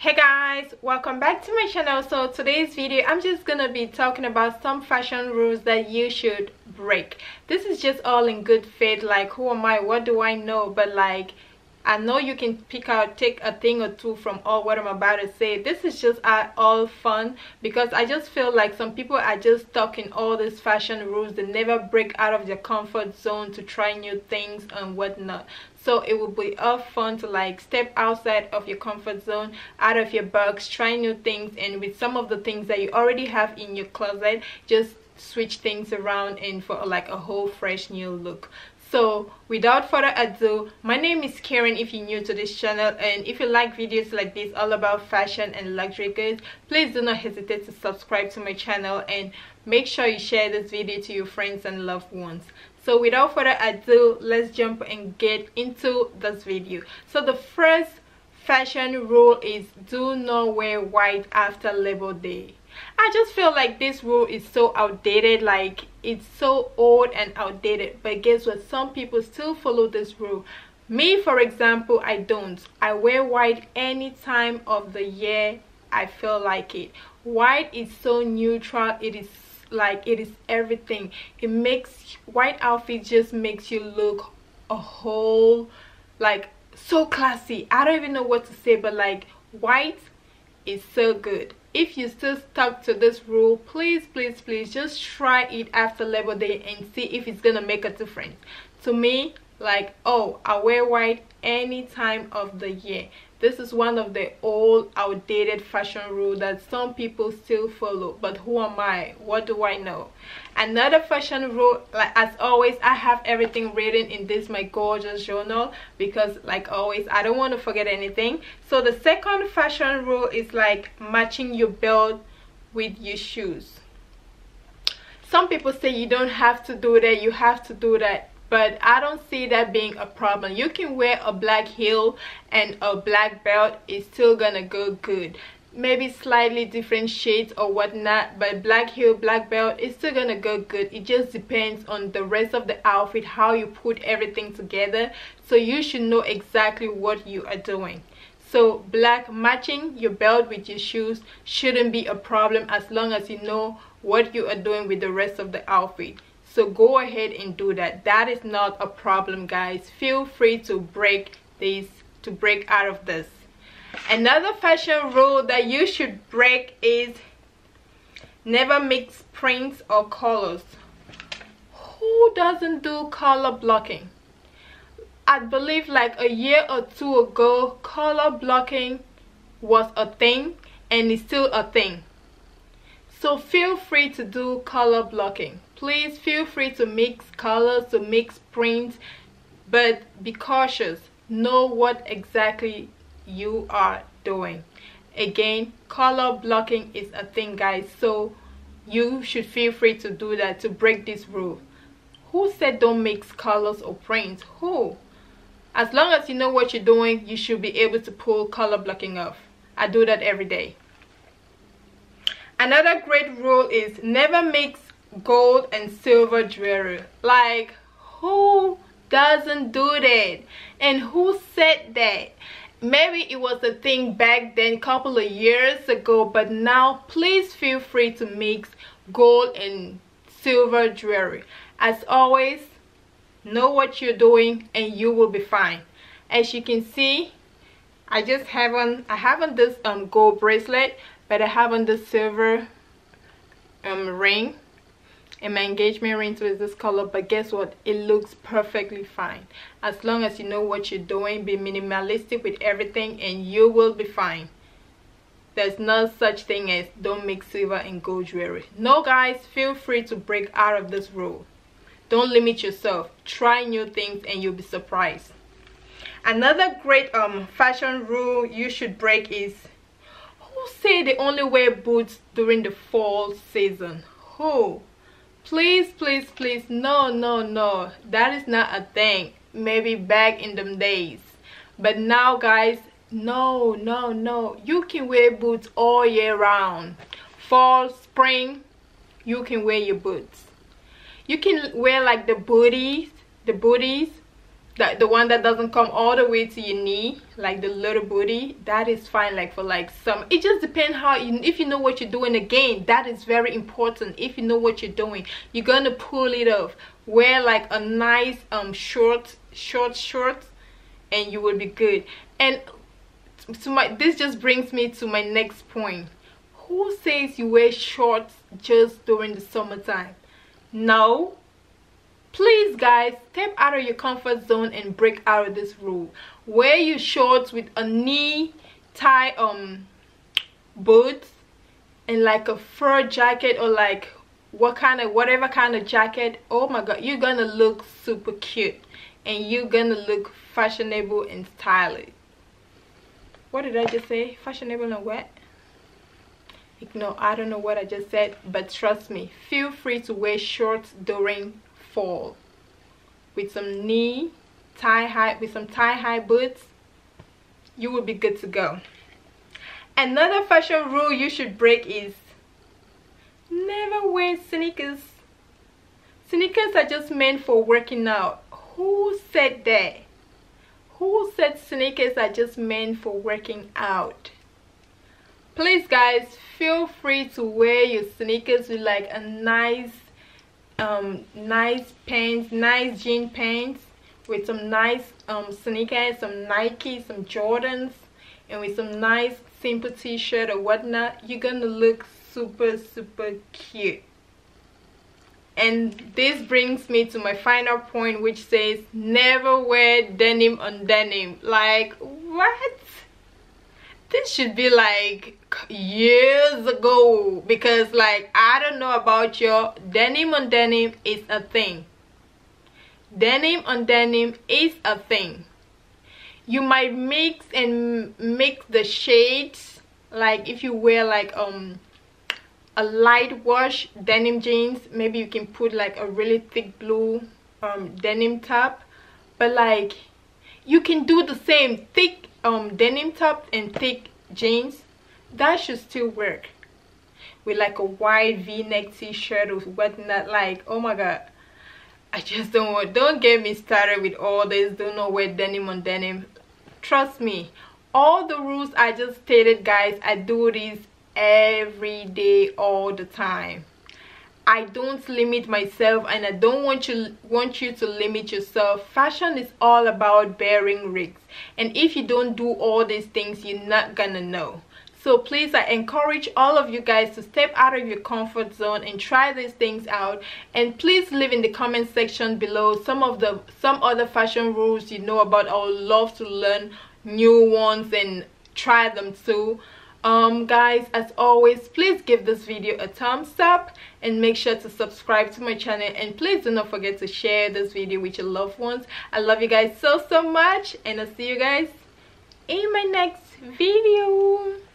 hey guys welcome back to my channel so today's video i'm just gonna be talking about some fashion rules that you should break this is just all in good faith like who am i what do i know but like I know you can pick out, take a thing or two from all what I'm about to say. This is just uh, all fun because I just feel like some people are just stuck in all these fashion rules. They never break out of their comfort zone to try new things and whatnot. So it will be all fun to like step outside of your comfort zone, out of your box, try new things and with some of the things that you already have in your closet, just switch things around and for like a whole fresh new look. So without further ado my name is karen if you're new to this channel and if you like videos like this all about fashion and luxury goods please do not hesitate to subscribe to my channel and make sure you share this video to your friends and loved ones so without further ado let's jump and get into this video. So the first fashion rule is do not wear white after labor day. I just feel like this rule is so outdated like it's so old and outdated. But guess what? Some people still follow this rule. Me for example I don't. I wear white any time of the year. I feel like it. White is so neutral. It is like it is everything. It makes white outfit just makes you look a whole like so classy. I don't even know what to say but like white is so good. If you still stuck to this rule please please please just try it after labor day and see if it's gonna make a difference. To me like oh i wear white any time of the year this is one of the old outdated fashion rule that some people still follow. But who am i? What do i know? Another fashion rule like as always i have everything written in this my gorgeous journal because like always i don't want to forget anything. So the second fashion rule is like matching your belt with your shoes. Some people say you don't have to do that you have to do that but I don't see that being a problem. You can wear a black heel and a black belt. It's still gonna go good. Maybe slightly different shades or whatnot, but black heel, black belt is still gonna go good. It just depends on the rest of the outfit, how you put everything together. So you should know exactly what you are doing. So black matching your belt with your shoes shouldn't be a problem as long as you know what you are doing with the rest of the outfit so go ahead and do that. That is not a problem guys. Feel free to break this to break out of this. Another fashion rule that you should break is never mix prints or colors. Who doesn't do color blocking? I believe like a year or two ago color blocking was a thing and it's still a thing so feel free to do color blocking. Please feel free to mix colors to mix prints but be cautious. Know what exactly you are doing. Again color blocking is a thing guys so you should feel free to do that to break this rule. Who said don't mix colors or prints who? As long as you know what you're doing you should be able to pull color blocking off. I do that every day another great rule is never mix gold and silver jewelry. Like who doesn't do that? And who said that? Maybe it was a thing back then a couple of years ago but now please feel free to mix gold and silver jewelry. As always know what you're doing and you will be fine. As you can see i just haven't i haven't this um gold bracelet but i have on this silver um ring and my engagement ring is this color but guess what? It looks perfectly fine. As long as you know what you're doing be minimalistic with everything and you will be fine. There's no such thing as don't mix silver and gold jewelry. No guys feel free to break out of this rule. Don't limit yourself. Try new things and you'll be surprised. Another great um fashion rule you should break is say they only wear boots during the fall season. Who please please please. No no no. That is not a thing. Maybe back in them days. But now guys no no no. You can wear boots all year round. Fall spring you can wear your boots. You can wear like the booties the booties the, the one that doesn't come all the way to your knee like the little booty that is fine like for like some it just depends how you if you know what you're doing again that is very important. If you know what you're doing you're gonna pull it off. Wear like a nice um short short short and you will be good. And so my this just brings me to my next point. Who says you wear shorts just during the summertime? No please guys step out of your comfort zone and break out of this rule wear your shorts with a knee tie um boots and like a fur jacket or like what kind of whatever kind of jacket. Oh my god you're gonna look super cute and you're gonna look fashionable and stylish. What did i just say? Fashionable and what? Ignore i don't know what i just said but trust me feel free to wear shorts during fall. With some knee tie high with some thigh high boots you will be good to go. Another fashion rule you should break is never wear sneakers. Sneakers are just meant for working out. Who said that? Who said sneakers are just meant for working out? Please guys feel free to wear your sneakers with like a nice um, nice pants, nice jean pants with some nice um, sneakers, some Nike, some Jordans, and with some nice simple t-shirt or whatnot, you're gonna look super, super cute. And this brings me to my final point which says never wear denim on denim. Like, what? This should be like years ago because like i don't know about your denim on denim is a thing. Denim on denim is a thing. You might mix and mix the shades like if you wear like um a light wash denim jeans maybe you can put like a really thick blue um denim top. But like you can do the same thick um denim top and thick jeans that should still work. With like a wide v-neck t-shirt or whatnot like oh my god. I just don't want don't get me started with all this don't know wear denim on denim. Trust me all the rules i just stated guys i do these every day all the time I don't limit myself and I don't want you want you to limit yourself. Fashion is all about bearing risks. And if you don't do all these things, you're not gonna know. So please, I encourage all of you guys to step out of your comfort zone and try these things out. And please leave in the comment section below some of the some other fashion rules you know about. I would love to learn new ones and try them too um guys as always please give this video a thumbs up and make sure to subscribe to my channel. And please do not forget to share this video with your loved ones. I love you guys so so much. And i'll see you guys in my next video